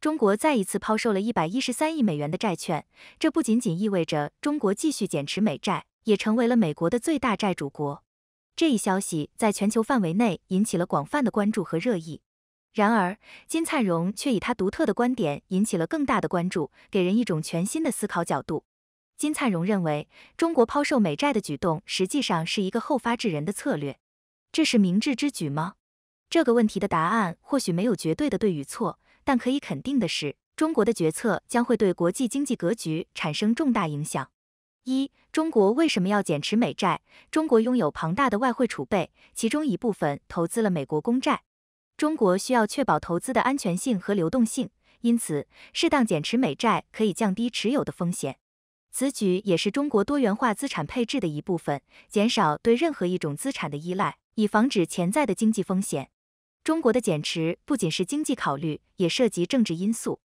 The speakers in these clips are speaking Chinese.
中国再一次抛售了一百一十三亿美元的债券，这不仅仅意味着中国继续减持美债，也成为了美国的最大债主国。这一消息在全球范围内引起了广泛的关注和热议。然而，金灿荣却以他独特的观点引起了更大的关注，给人一种全新的思考角度。金灿荣认为，中国抛售美债的举动实际上是一个后发制人的策略。这是明智之举吗？这个问题的答案或许没有绝对的对与错。但可以肯定的是，中国的决策将会对国际经济格局产生重大影响。一、中国为什么要减持美债？中国拥有庞大的外汇储备，其中一部分投资了美国公债。中国需要确保投资的安全性和流动性，因此适当减持美债可以降低持有的风险。此举也是中国多元化资产配置的一部分，减少对任何一种资产的依赖，以防止潜在的经济风险。中国的减持不仅是经济考虑，也涉及政治因素。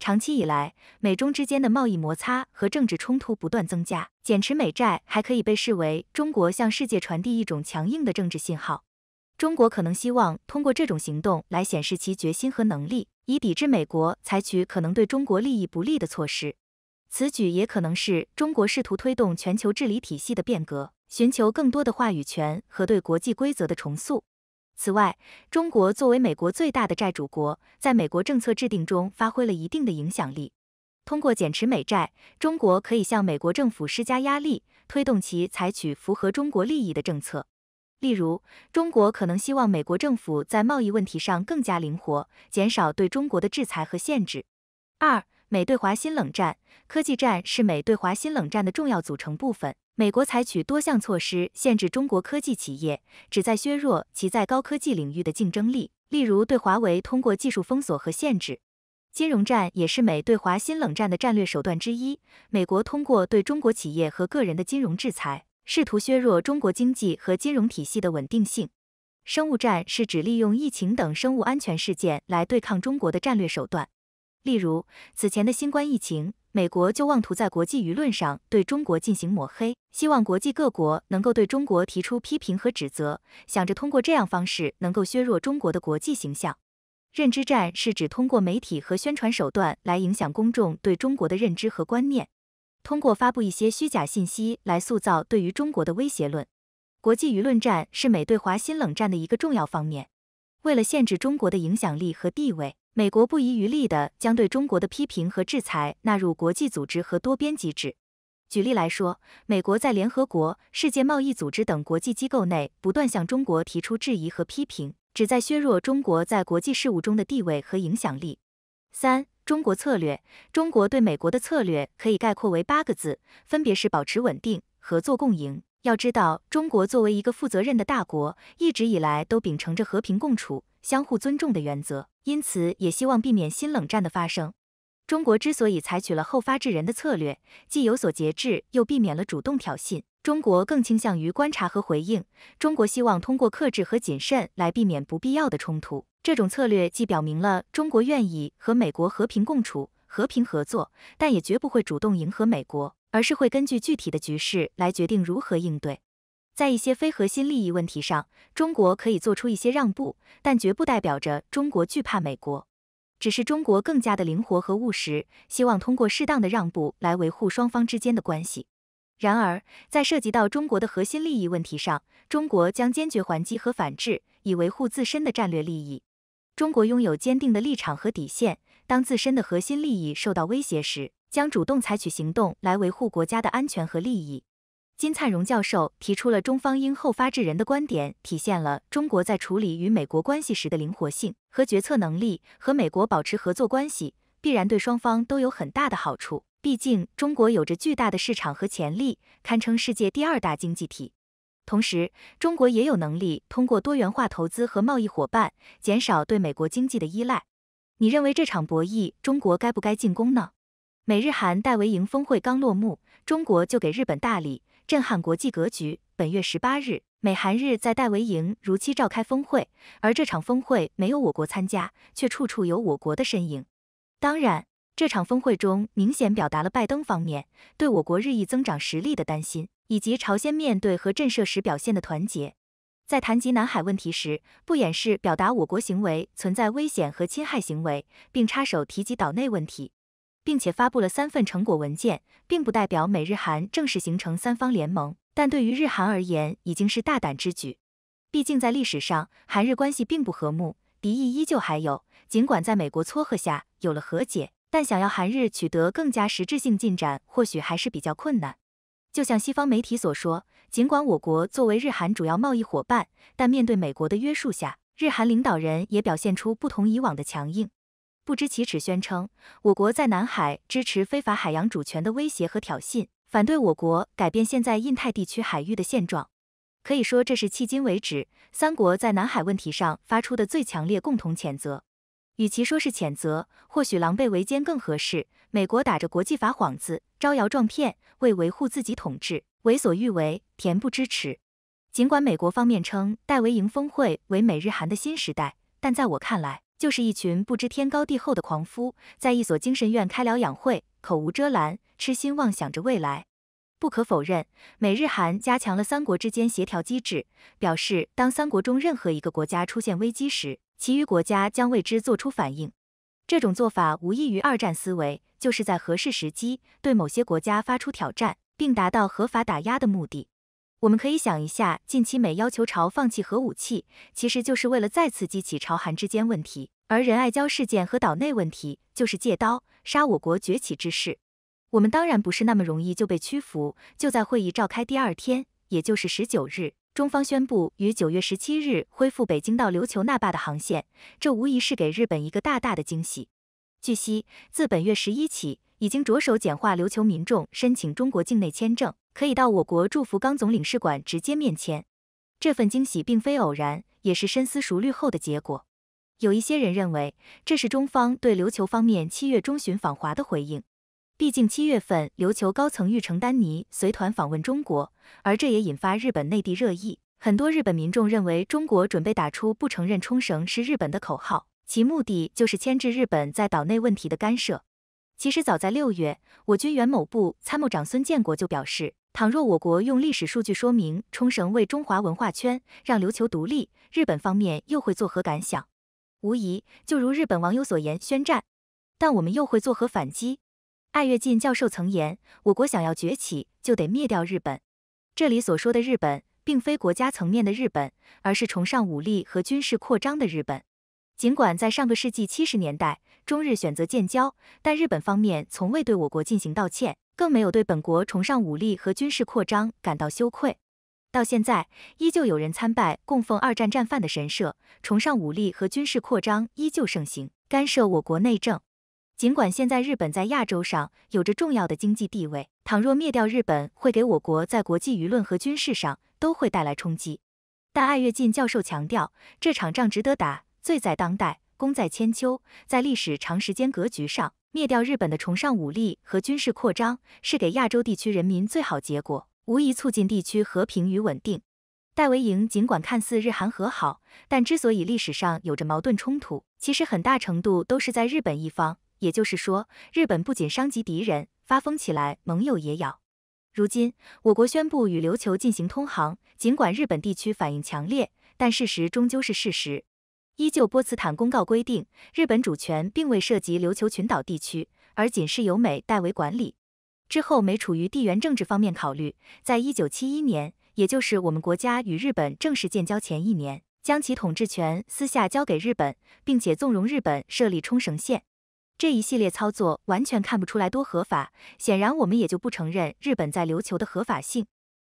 长期以来，美中之间的贸易摩擦和政治冲突不断增加，减持美债还可以被视为中国向世界传递一种强硬的政治信号。中国可能希望通过这种行动来显示其决心和能力，以抵制美国采取可能对中国利益不利的措施。此举也可能是中国试图推动全球治理体系的变革，寻求更多的话语权和对国际规则的重塑。此外，中国作为美国最大的债主国，在美国政策制定中发挥了一定的影响力。通过减持美债，中国可以向美国政府施加压力，推动其采取符合中国利益的政策。例如，中国可能希望美国政府在贸易问题上更加灵活，减少对中国的制裁和限制。二、美对华新冷战，科技战是美对华新冷战的重要组成部分。美国采取多项措施限制中国科技企业，旨在削弱其在高科技领域的竞争力。例如，对华为通过技术封锁和限制。金融战也是美对华新冷战的战略手段之一。美国通过对中国企业和个人的金融制裁，试图削弱中国经济和金融体系的稳定性。生物战是指利用疫情等生物安全事件来对抗中国的战略手段。例如，此前的新冠疫情。美国就妄图在国际舆论上对中国进行抹黑，希望国际各国能够对中国提出批评和指责，想着通过这样方式能够削弱中国的国际形象。认知战是指通过媒体和宣传手段来影响公众对中国的认知和观念，通过发布一些虚假信息来塑造对于中国的威胁论。国际舆论战是美对华新冷战的一个重要方面。为了限制中国的影响力和地位，美国不遗余力地将对中国的批评和制裁纳入国际组织和多边机制。举例来说，美国在联合国、世界贸易组织等国际机构内不断向中国提出质疑和批评，旨在削弱中国在国际事务中的地位和影响力。三、中国策略。中国对美国的策略可以概括为八个字，分别是保持稳定、合作共赢。要知道，中国作为一个负责任的大国，一直以来都秉承着和平共处、相互尊重的原则，因此也希望避免新冷战的发生。中国之所以采取了后发制人的策略，既有所节制，又避免了主动挑衅。中国更倾向于观察和回应。中国希望通过克制和谨慎来避免不必要的冲突。这种策略既表明了中国愿意和美国和平共处、和平合作，但也绝不会主动迎合美国。而是会根据具体的局势来决定如何应对。在一些非核心利益问题上，中国可以做出一些让步，但绝不代表着中国惧怕美国，只是中国更加的灵活和务实，希望通过适当的让步来维护双方之间的关系。然而，在涉及到中国的核心利益问题上，中国将坚决还击和反制，以维护自身的战略利益。中国拥有坚定的立场和底线，当自身的核心利益受到威胁时。将主动采取行动来维护国家的安全和利益。金灿荣教授提出了中方应后发制人的观点，体现了中国在处理与美国关系时的灵活性和决策能力。和美国保持合作关系，必然对双方都有很大的好处。毕竟，中国有着巨大的市场和潜力，堪称世界第二大经济体。同时，中国也有能力通过多元化投资和贸易伙伴，减少对美国经济的依赖。你认为这场博弈，中国该不该进攻呢？美日韩戴维营峰会刚落幕，中国就给日本大礼，震撼国际格局。本月十八日，美韩日在戴维营如期召开峰会，而这场峰会没有我国参加，却处处有我国的身影。当然，这场峰会中明显表达了拜登方面对我国日益增长实力的担心，以及朝鲜面对核震慑时表现的团结。在谈及南海问题时，不掩饰表达我国行为存在危险和侵害行为，并插手提及岛内问题，并且发布了三份成果文件，并不代表美日韩正式形成三方联盟，但对于日韩而言，已经是大胆之举。毕竟在历史上，韩日关系并不和睦，敌意依旧还有。尽管在美国撮合下有了和解，但想要韩日取得更加实质性进展，或许还是比较困难。就像西方媒体所说，尽管我国作为日韩主要贸易伙伴，但面对美国的约束下，日韩领导人也表现出不同以往的强硬，不知其耻，宣称我国在南海支持非法海洋主权的威胁和挑衅，反对我国改变现在印太地区海域的现状。可以说，这是迄今为止三国在南海问题上发出的最强烈共同谴责。与其说是谴责，或许狼狈为奸更合适。美国打着国际法幌子，招摇撞骗，为维护自己统治，为所欲为，恬不知耻。尽管美国方面称戴维营峰会为美日韩的新时代，但在我看来，就是一群不知天高地厚的狂夫，在一所精神院开疗养会，口无遮拦，痴心妄想着未来。不可否认，美日韩加强了三国之间协调机制，表示当三国中任何一个国家出现危机时，其余国家将为之做出反应。这种做法无异于二战思维，就是在合适时机对某些国家发出挑战，并达到合法打压的目的。我们可以想一下，近期美要求朝放弃核武器，其实就是为了再次激起朝韩之间问题；而仁爱礁事件和岛内问题，就是借刀杀我国崛起之势。我们当然不是那么容易就被屈服。就在会议召开第二天，也就是十九日。中方宣布于九月十七日恢复北京到琉球那霸的航线，这无疑是给日本一个大大的惊喜。据悉，自本月十一起，已经着手简化琉球民众申请中国境内签证，可以到我国驻福冈总领事馆直接面签。这份惊喜并非偶然，也是深思熟虑后的结果。有一些人认为，这是中方对琉球方面七月中旬访华的回应。毕竟七月份，琉球高层玉成丹尼随团访问中国，而这也引发日本内地热议。很多日本民众认为，中国准备打出不承认冲绳是日本的口号，其目的就是牵制日本在岛内问题的干涉。其实早在六月，我军原某部参谋长孙建国就表示，倘若我国用历史数据说明冲绳为中华文化圈，让琉球独立，日本方面又会作何感想？无疑，就如日本网友所言，宣战。但我们又会作何反击？艾跃进教授曾言：“我国想要崛起，就得灭掉日本。”这里所说的日本，并非国家层面的日本，而是崇尚武力和军事扩张的日本。尽管在上个世纪七十年代，中日选择建交，但日本方面从未对我国进行道歉，更没有对本国崇尚武力和军事扩张感到羞愧。到现在，依旧有人参拜供奉二战战犯的神社，崇尚武力和军事扩张依旧盛行，干涉我国内政。尽管现在日本在亚洲上有着重要的经济地位，倘若灭掉日本，会给我国在国际舆论和军事上都会带来冲击。但艾跃进教授强调，这场仗值得打，罪在当代，功在千秋。在历史长时间格局上，灭掉日本的崇尚武力和军事扩张，是给亚洲地区人民最好结果，无疑促进地区和平与稳定。戴维营尽管看似日韩和好，但之所以历史上有着矛盾冲突，其实很大程度都是在日本一方。也就是说，日本不仅伤及敌人，发疯起来，盟友也咬。如今，我国宣布与琉球进行通航，尽管日本地区反应强烈，但事实终究是事实。依旧，波茨坦公告规定，日本主权并未涉及琉球群岛地区，而仅是由美代为管理。之后，美处于地缘政治方面考虑，在一九七一年，也就是我们国家与日本正式建交前一年，将其统治权私下交给日本，并且纵容日本设立冲绳县。这一系列操作完全看不出来多合法，显然我们也就不承认日本在琉球的合法性，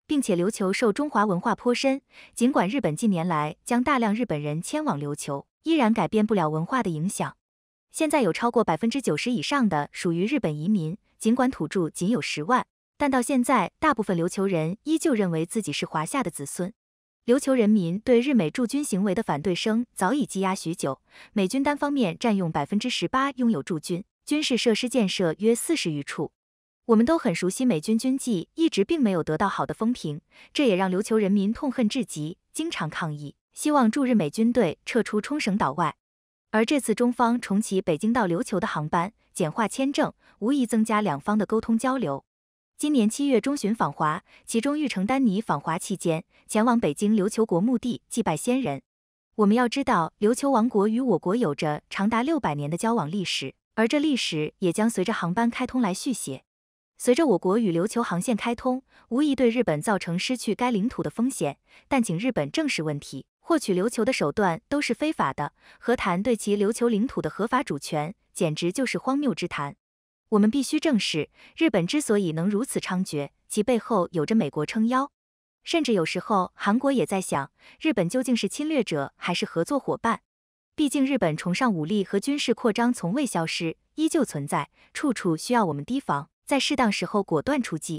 并且琉球受中华文化颇深，尽管日本近年来将大量日本人迁往琉球，依然改变不了文化的影响。现在有超过百分之九十以上的属于日本移民，尽管土著仅有十万，但到现在大部分琉球人依旧认为自己是华夏的子孙。琉球人民对日美驻军行为的反对声早已积压许久。美军单方面占用百分之十八拥有驻军，军事设施建设约四十余处。我们都很熟悉美军军纪一直并没有得到好的风评，这也让琉球人民痛恨至极，经常抗议，希望驻日美军队撤出冲绳岛外。而这次中方重启北京到琉球的航班，简化签证，无疑增加两方的沟通交流。今年七月中旬访华，其中玉成丹尼访华期间，前往北京琉球国墓地祭拜先人。我们要知道，琉球王国与我国有着长达六百年的交往历史，而这历史也将随着航班开通来续写。随着我国与琉球航线开通，无疑对日本造成失去该领土的风险。但请日本正视问题，获取琉球的手段都是非法的，何谈对其琉球领土的合法主权？简直就是荒谬之谈。我们必须正视，日本之所以能如此猖獗，其背后有着美国撑腰。甚至有时候，韩国也在想，日本究竟是侵略者还是合作伙伴？毕竟，日本崇尚武力和军事扩张从未消失，依旧存在，处处需要我们提防。在适当时候果断出击。